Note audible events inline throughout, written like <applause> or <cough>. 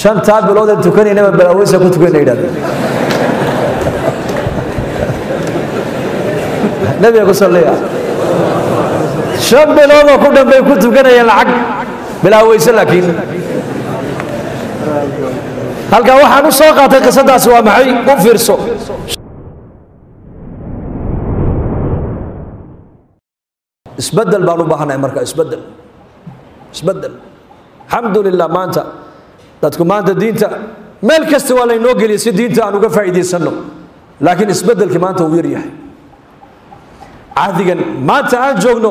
shantaa bilood aan tukanaynaba balaaweysa ku tukanna yidhahda nabiga ku salliya shan biloodoo ku dhan bay ku tukanayeen lacag bilaaweyse laakiin halkaa waxaan u soo qaatay qisadaasi waa maxay u fiirso isbeddel baan u baahanahay marka isbeddel isbeddel alxamdu lilah maanta dadku maanta diinta meel kasta waa laynoo geliyay si diinta aan uga faa'iidaysanno. Laakiin isbedelkii maanta uu yar yahay cahdigan maanta aan joogno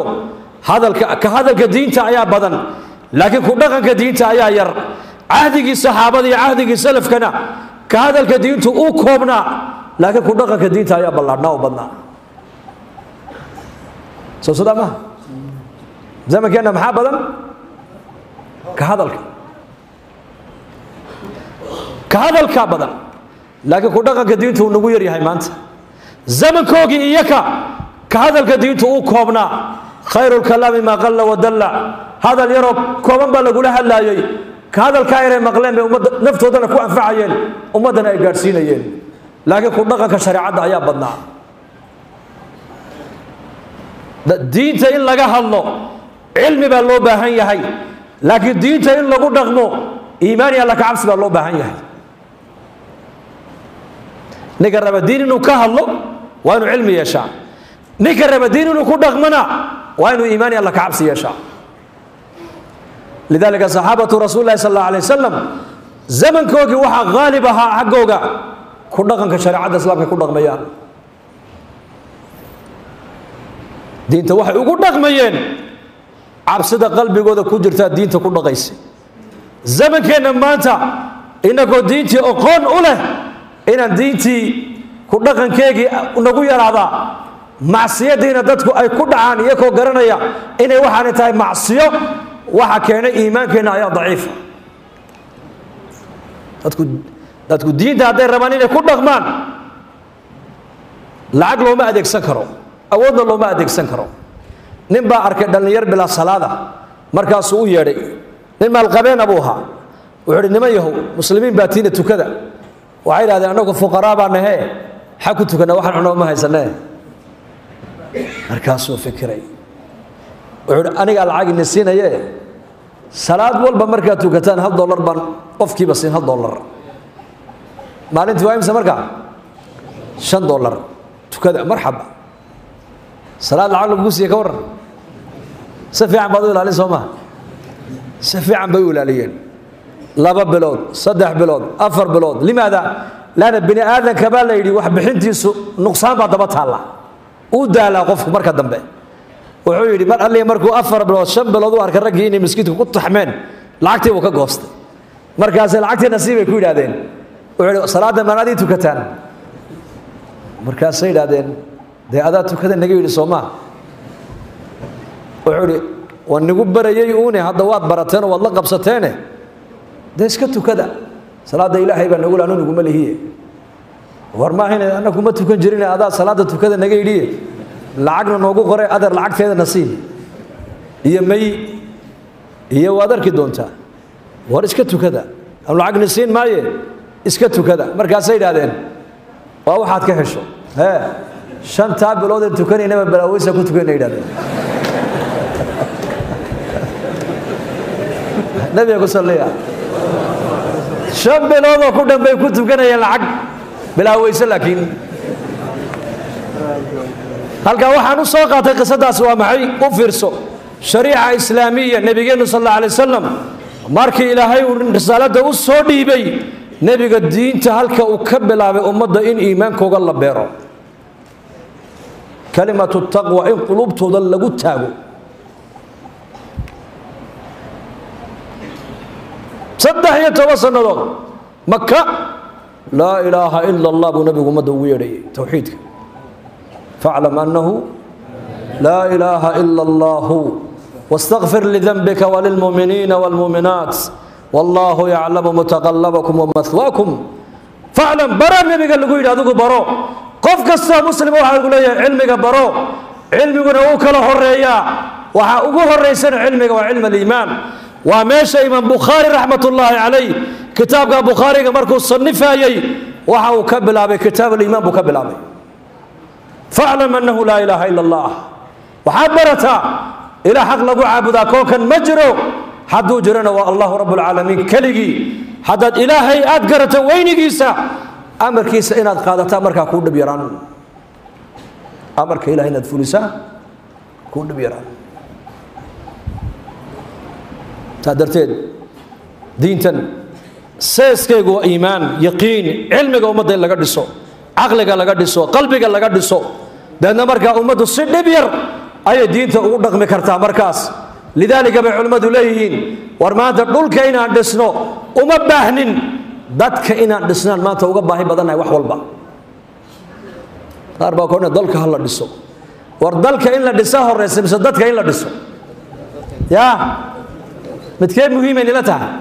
hadalka ka hadalka diinta ayaa badan. Laakiin ku dhaqanka diinta ayaa yar. Cahdigii saxaabada iyo cahdigii salafkana ka hadalka diintu uu koobnaa. Laakiin ku dhaqanka diinta ayaa ballaadhnaa oo badnaa. Soo sidaa maha zamankeenna maxaa badan? Ka hadalka ka hadalkaa badan. Laakiin ku dhaqanka diintu uu nagu yar yahay maanta. Zamankoogii iyaka ka hadalka diintu uu koobnaa. Khayru maa qalla wadalla hadal yaroo kooban baa lagula hadlaayey ka hadalkaa yaray maqleen bay ummadda naftoodana ku anfacayeen ummaddana ay gaadhsiinayeen. Laakiin ku dhaqanka shareecadda ayaa badnaa. Diinta in laga hadlo cilmi baa loo baahan yahay. Laakiin diinta in lagu dhaqmo iimaan iyo alla ka cabsi baa loo baahan yahay ninka raba diin inuu ka hadlo waa inuu cilmi yeeshaa. Ninka raba diin inuu ku dhaqmana waa inuu iimaan alla ka cabsi yeeshaa. Lidalika saxaabatu rasuuli lahi sal alla alay wasalam zamankoogii waxaa haalib ahaa xaggooga ku dhaqanka shareecadda islaamka ku dhaqmayaan. Diinta waxay ugu dhaqmayeen cabsida qalbigooda ku jirtaa diinta ku dhaqaysa. Zamankeenna maanta inagoo diintii oqoon u leh inaan diintii ku dhaqankeegii nagu yaraadaa macsiyadiina dadku ay ku dhacaan iyakoo garanaya inay waxaanay tahay macsiyo waxa keenay iimaankeenna ayaa daciifa dadku diinta hadday rabaan inay ku dhaqmaan lacag looma adeegsan karo awoodna looma adeegsan karo. Nin baa arkay dhallinyar bilaa salaada markaasuu u yeedhay nin maalqabeena buu ahaa. Wuxuu uhi niman yahow muslimiin baa tiina tukada waxay idhahdeen annagu fuqaraa baa nahee xa ku tukana waxaan cunoo ma haysanee markaasuu fikiray. Wuxuu uhi anigaa lacag ini siinaye. Salaad walba markaad tukataan hal dollar baan qofkiiba siin hal dollar. Maalintii waa imse markaa? Shan dollar. Tukada marxaba. Salaad lacag lagugu siiye ka warran? Si fiican baad u ilaalin soo maha si fiican bay u ilaaliyeen laba bilood saddex bilood afar bilood. Limaada laana bini aadanka baa la yidhi wax bixintiisu nuqsaan baa daba taalla uu daalaa qofku marka dambe. Wuxuu yidhi mar alli markuu afar bilood shan bilood u arkay raggii inay miskiidka ku taxmeen lacagtii buu ka goostay. Markaasay lacagtii nasiibay ku yidhahdeen wuxuu yidhi salaadda maanaad ii tukataan. Markaasay yidhahdeen dee adaa tukada naga yidhi soo maa wuxuu idhi waa nigu barayay uune hadda waad barateenoo waad la qabsateene dee iska tukada. Salaadda ilaahay baa nagu laanu naguma lihiye war maahayne anna kuma tukan jirine adaa salaadda tukada naga yidhiye lacagna noogu qoray adeer lacagteeda nasiib iyo may iyo waad arki doontaa. War iska tukada. Anu lacagni siin maaye? Iska tukada. Markaasay yidhahdeen waa waxaad ka hesho. Hee shantaa biloodeen tukanaynaba balaaweysa ku tukana yidhahdeen <laughs> nabiga ku salliya shan biloodoo ku dhan bay ku tukanayeen lacag bilaaweyse laakiin halkaa waxaan u soo qaatay qisadaas waa maxay u fiirso shariica islaamiya nebigeennu sal alla alay wasalam markii ilaahay uu risaaladda u soo dhiibay nebiga diinta halka uu ka bilaabay ummadda in iimaankooga la beero kalimatu taqwa in qulubtooda lagu taago saddex iyo toban sannadood maka laa ilaaha ila allah buu nabigu ummadda ugu yeedhayay towxiidka faclam annahu laa ilaaha واستغفر لذنبك وللمؤمنين والمؤمنات والله يعلم متقلبكم ومثواكم فاعلم برا النبي قال لقول هذا برو قف كسا مسلم lagu leeyahay cilmiga baro cilmiguna uu kala horeeya waxa ugu horeysan cilmiga waa cilmi وماشى من بخاري رحمة الله عليه. كتاب بخاري مركو صنفاي وحاو كبلابي كتاب الإمام بكبلابي فاعلم أنه لا إله إلا الله. وحبرتا إلى حق لقو عابدا كوكا مجرو. حدو جرنا والله رب العالمين. كلجي حدد إلهي أدقرة وين قيسا أمر كيسا إن أدقادتا أمر كاكود بيران. أمر كإلهي ندفلسا كود بيران. Saa darteed diintan seeskaygu waa iimaan yaqiin cilmiga ummadda in laga dhiso caqliga laga dhiso qalbiga laga dhiso. Deedna markaa ummaddu si dhib yar ayay diinta ugu dhaqmi kartaa markaas. Lidaalika bay culimmadu leeyihiin war maanta dhulka inaan dhisno uma baahnin dadka inaan dhisnaan maanta uga baahi badannahay wax walba. Qaar baa koodhan dalka ha la dhiso. War dalka in la dhisa horeysa mise dadka in la dhiso? Yaa midkee muhiimay nila tahay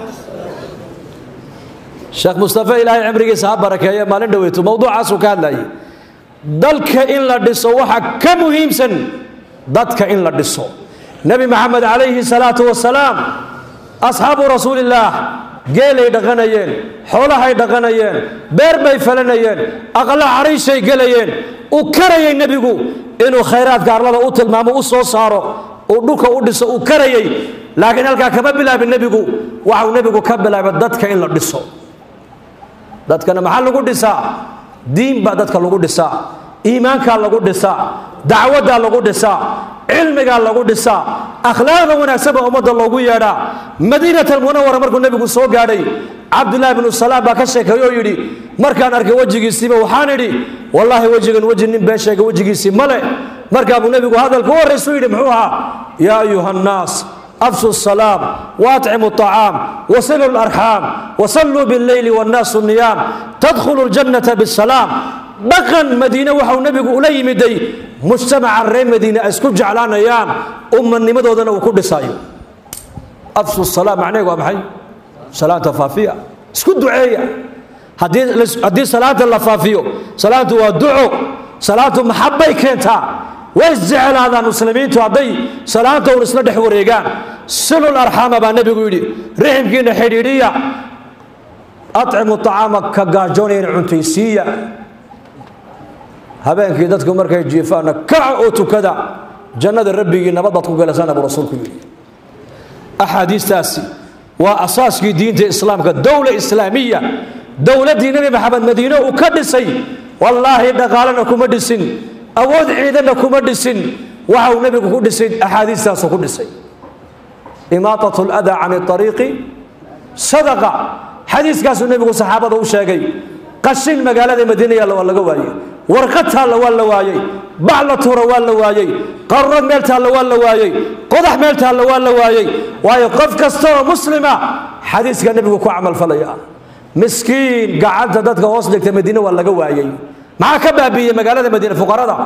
sheekh mustafe ilaahay cimrigiisa ha barakeeye maalin dhaweyto mowduucaasuu ka hadlayay dalka in la dhiso waxa ka muhiimsan dadka in la dhiso nebi maxamed calayhi salaatu wasalaam asxaabu rasuulillaah geelay dhaqanayeen xoolahay dhaqanayeen beer bay falanayeen aqla cariishay gelayeen uu karayay nebigu inuu khayraadka arlada u tilmaamo u soo saaro uu dhulka u dhiso uu karayay laakiin halkaa kama bilaabin nebigu waxau nebigu ka bilaabay dadka in la dhiso. Dadkana maxaa lagu dhisaa? Diin baa dadka lagu dhisaa iimaankaa lagu dhisaa dacwaddaa lagu dhisaa cilmigaa lagu dhisaa akhlaaqda wanaagsan baa ummadda loogu yeedhaa. Madiinat almunawara markuu nebigu soo gaadhay cabdullaahi bnu salaam baa ka sheekeeye oo yidhi markaan arkay wejigiisiiba waxaan idhi wallaahi wejigan weji nin been sheega wejigiisii male markaa buu nebigu hadalka u horraysu yidhi muxuu ahaa yaa ayuha annaas أفسوا السلام وأطعموا الطعام وصلوا الأرحام وصلوا بالليل والناس النيام تدخلوا الجنة بالسلام. بقى مدينة وحو نبي قولي مدي مجتمع الرين مدينة اسكت جعلان أيام أم النمد وذن وكل سايو أفسوا السلام معنى يقول حي؟ صلاة فافية اسكت دعية. هذه صلاة اللفافية صلاة ودعو صلاة محبة كنتها way isjeclaadaan muslimiintu hadday salaanta un isla dhex wareegaan silul arxaama baa nebigu yidhi riximkiina xidhiidhiya acimu acaama ka gaajoonayana cuntaysiiya habeenkii dadku markay jiifaanna kaca oo tukada jannada rabbigii nabadbaad ku galasana buu rasuulku yidhi axaadiistaasi waa asaaskii diinta islaamka dowla islaamiya dowladdii nebi maxamed madiine uu ka dhisay wallaahi dhaqaalena kuma dhisin awood ciidanna kuma dhisin. Waxa uu nebigu ku dhisay axaadiistaasu ku dhisay. Imaatat ladaa can ariiqi sadaqa. Xadiiskaasuu nebigu saxaabada u sheegay. Qashin magaalada madiina yaalla waa laga waayey warqad taalla waa la waayey bac la tuura waa la waayey qarurad meel taalla waa la waayey qodax meel taalla waa la waayey waayo qof kasta oo muslima xadiiska nebigu ku camalfalaya miskiin gacanta dadka hoos dhigta madiine waa laga waayey madiine fuqarada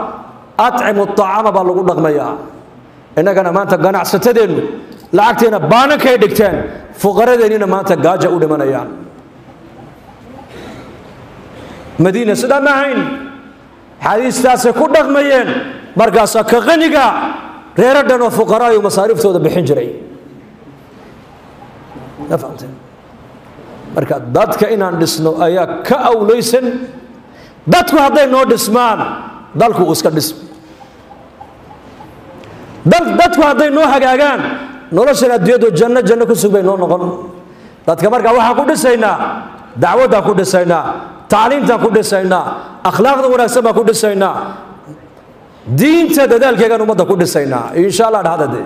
atcimu acaama baa lagu dhaqmayaa innagana maanta ganacsatadeennu lacagteena baanankay dhigteen fuqaradeennina maanta gaaja u dhimanayaan madiina sidaa ma ahayn xadiistaasay ku dhaqmayeen markaasaa ka qaniga reero dhan oo fuqaraayu masaariiftooda bixin jiray ma fahamteen marka dadka inaan dhisno ayaa ka awlaysan dadku hadday noo dhismaan dalku iska dhismo. Dadku hadday noo hagaagaan noloshan adduunyadu janno janno ku sug bay noo noqon. Dadka markaa waxaan ku dhisaynaa dacwaddaan ku dhisaynaa tacliimtaan ku dhisaynaa akhlaaqda wanaagsan baan ku dhisaynaa diinta dadaalkeegaan ummadda ku dhisaynaa. Insha allah dhahada dee.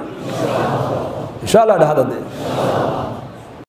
Insha allah dhahada dee